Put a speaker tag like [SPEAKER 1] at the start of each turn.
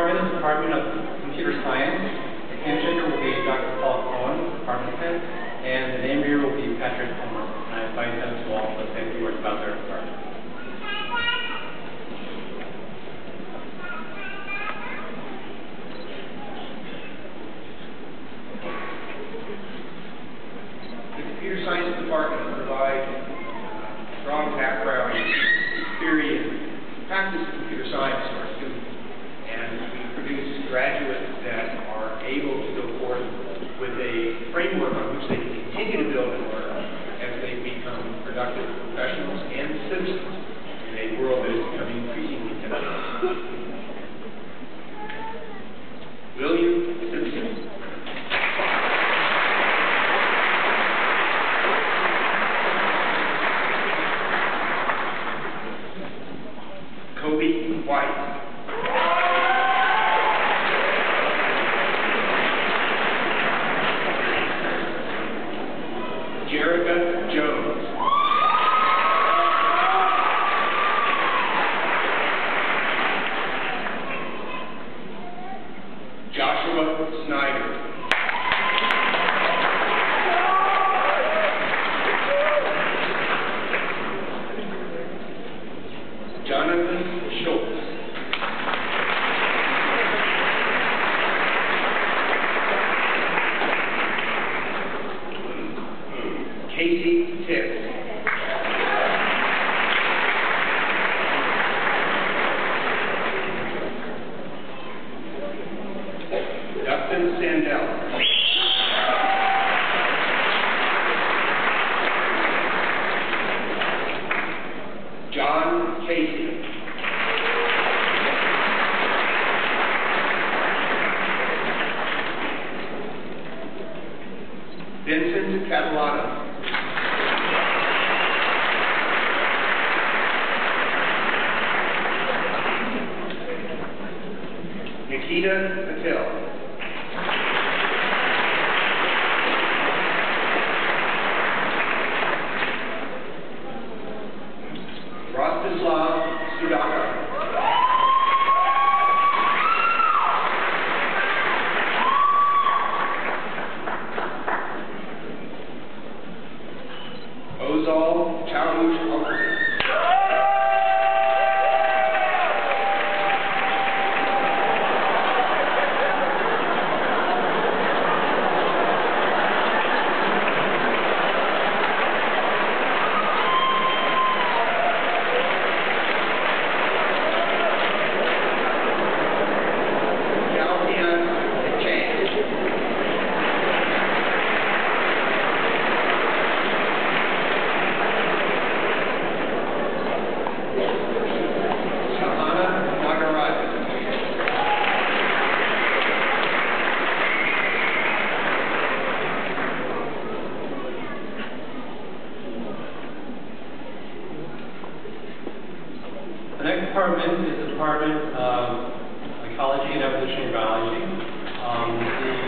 [SPEAKER 1] Is Department of Computer Science. The handshaker will be Dr. Paul Cohen, department head, and the name reader will be Patrick Homer. And I invite them to also say a few words about their department.
[SPEAKER 2] The computer science department provides strong background, experience, practice computer science to our students. Graduates that are able to go forth with a framework on which they can continue to build and learn as they become productive professionals and citizens in a world that is becoming increasingly connected. William Simpson. Kobe White. Jerica Jones. Joshua Snyder. Jonathan Schultz. Casey Tibbs. Dustin Sandell. John Casey. Vincent Catalano. Nikita Patel.
[SPEAKER 1] The next department is the Department of Ecology and Evolutionary Biology. Um,